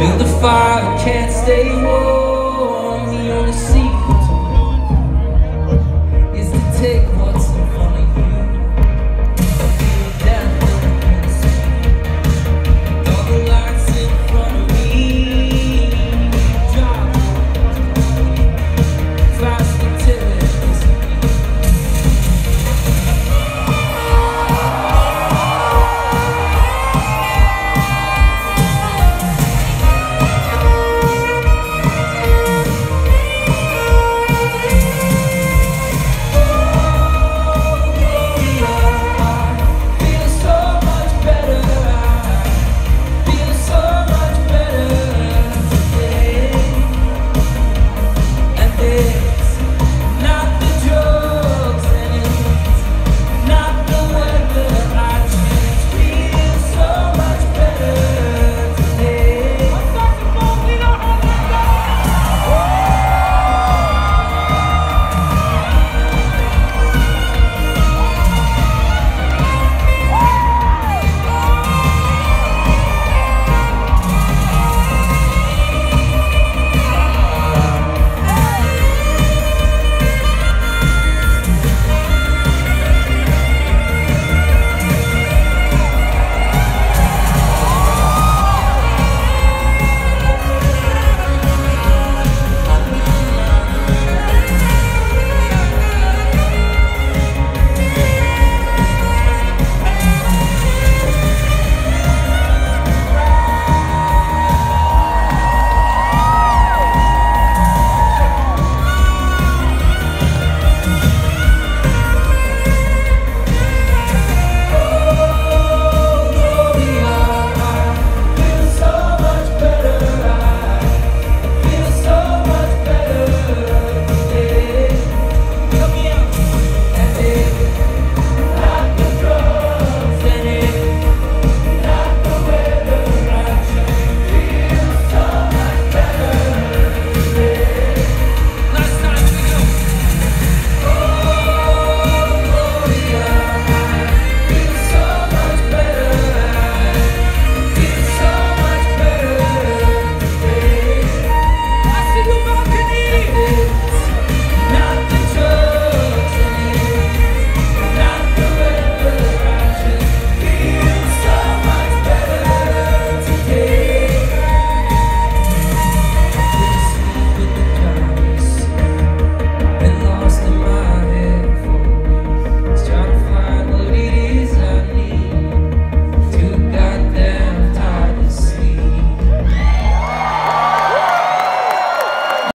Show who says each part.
Speaker 1: Build a fire, can't stay warm.